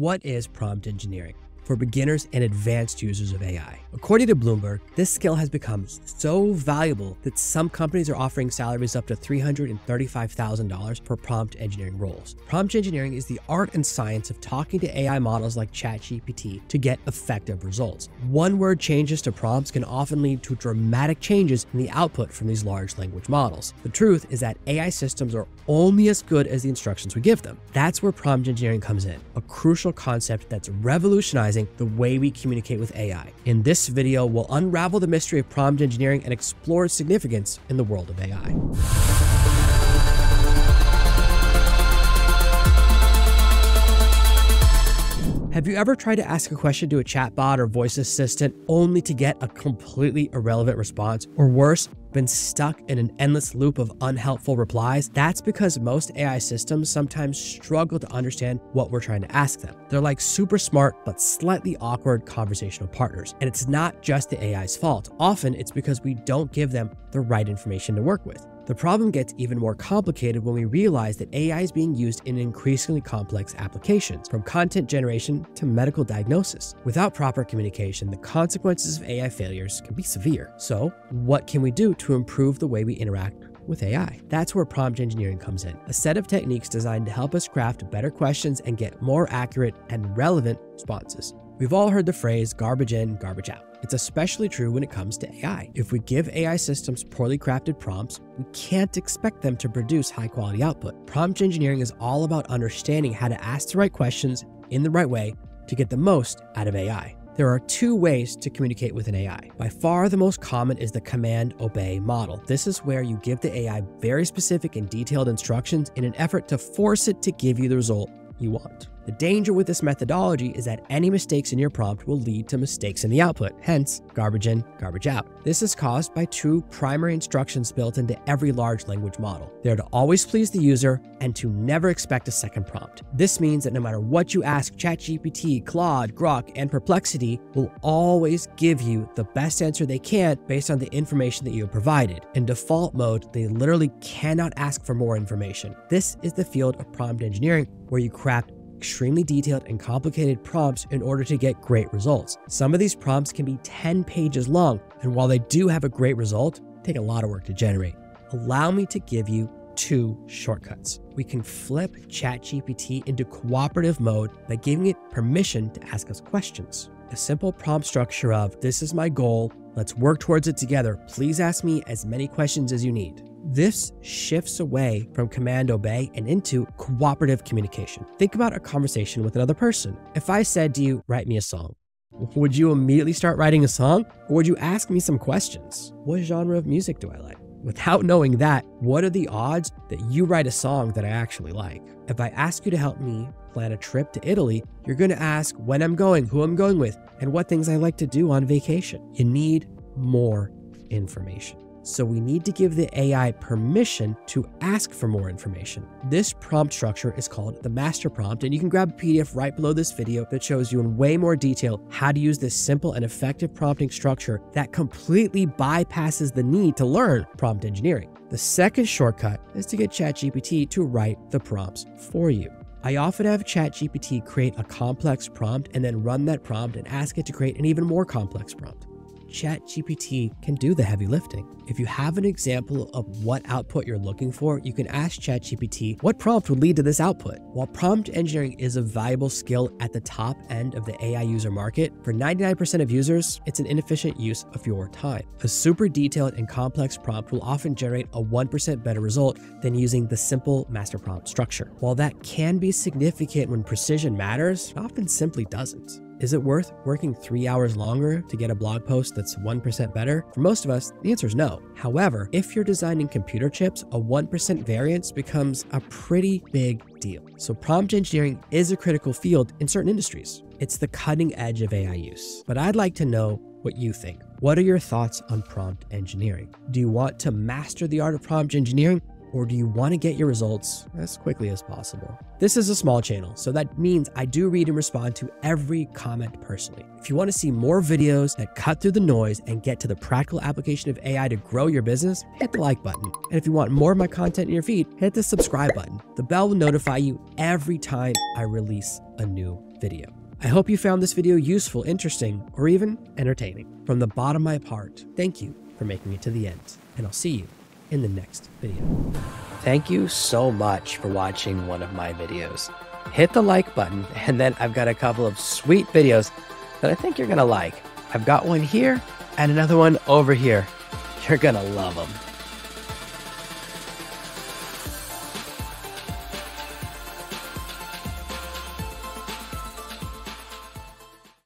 What is prompt engineering? For beginners and advanced users of AI. According to Bloomberg, this skill has become so valuable that some companies are offering salaries up to $335,000 per prompt engineering roles. Prompt engineering is the art and science of talking to AI models like ChatGPT to get effective results. One word changes to prompts can often lead to dramatic changes in the output from these large language models. The truth is that AI systems are only as good as the instructions we give them. That's where prompt engineering comes in, a crucial concept that's revolutionizing the way we communicate with AI. In this video, we'll unravel the mystery of prompt engineering and explore its significance in the world of AI. Have you ever tried to ask a question to a chatbot or voice assistant only to get a completely irrelevant response? Or worse, been stuck in an endless loop of unhelpful replies, that's because most AI systems sometimes struggle to understand what we're trying to ask them. They're like super smart but slightly awkward conversational partners. And it's not just the AI's fault. Often it's because we don't give them the right information to work with. The problem gets even more complicated when we realize that AI is being used in increasingly complex applications, from content generation to medical diagnosis. Without proper communication, the consequences of AI failures can be severe. So, what can we do to improve the way we interact with AI. That's where prompt engineering comes in, a set of techniques designed to help us craft better questions and get more accurate and relevant responses. We've all heard the phrase garbage in, garbage out. It's especially true when it comes to AI. If we give AI systems poorly crafted prompts, we can't expect them to produce high quality output. Prompt engineering is all about understanding how to ask the right questions in the right way to get the most out of AI. There are two ways to communicate with an AI. By far the most common is the command obey model. This is where you give the AI very specific and detailed instructions in an effort to force it to give you the result you want. The danger with this methodology is that any mistakes in your prompt will lead to mistakes in the output, hence garbage in, garbage out. This is caused by two primary instructions built into every large language model. They're to always please the user and to never expect a second prompt. This means that no matter what you ask ChatGPT, Claude, Grok, and Perplexity will always give you the best answer they can based on the information that you have provided. In default mode, they literally cannot ask for more information. This is the field of prompt engineering where you craft extremely detailed and complicated prompts in order to get great results. Some of these prompts can be 10 pages long, and while they do have a great result, take a lot of work to generate. Allow me to give you two shortcuts. We can flip ChatGPT into cooperative mode by giving it permission to ask us questions. A simple prompt structure of, this is my goal, let's work towards it together, please ask me as many questions as you need. This shifts away from command obey and into cooperative communication. Think about a conversation with another person. If I said to you, write me a song, would you immediately start writing a song? Or would you ask me some questions? What genre of music do I like? Without knowing that, what are the odds that you write a song that I actually like? If I ask you to help me plan a trip to Italy, you're going to ask when I'm going, who I'm going with, and what things I like to do on vacation. You need more information. So we need to give the AI permission to ask for more information. This prompt structure is called the master prompt, and you can grab a PDF right below this video that shows you in way more detail how to use this simple and effective prompting structure that completely bypasses the need to learn prompt engineering. The second shortcut is to get ChatGPT to write the prompts for you. I often have ChatGPT create a complex prompt and then run that prompt and ask it to create an even more complex prompt. ChatGPT can do the heavy lifting. If you have an example of what output you're looking for, you can ask ChatGPT what prompt would lead to this output. While prompt engineering is a valuable skill at the top end of the AI user market, for 99% of users, it's an inefficient use of your time. A super detailed and complex prompt will often generate a 1% better result than using the simple master prompt structure. While that can be significant when precision matters, it often simply doesn't. Is it worth working three hours longer to get a blog post that's 1% better? For most of us, the answer is no. However, if you're designing computer chips, a 1% variance becomes a pretty big deal. So prompt engineering is a critical field in certain industries. It's the cutting edge of AI use. But I'd like to know what you think. What are your thoughts on prompt engineering? Do you want to master the art of prompt engineering or do you want to get your results as quickly as possible? This is a small channel, so that means I do read and respond to every comment personally. If you want to see more videos that cut through the noise and get to the practical application of AI to grow your business, hit the like button. And if you want more of my content in your feed, hit the subscribe button. The bell will notify you every time I release a new video. I hope you found this video useful, interesting, or even entertaining. From the bottom of my heart, thank you for making it to the end, and I'll see you in the next video. Thank you so much for watching one of my videos. Hit the like button, and then I've got a couple of sweet videos that I think you're gonna like. I've got one here and another one over here. You're gonna love them.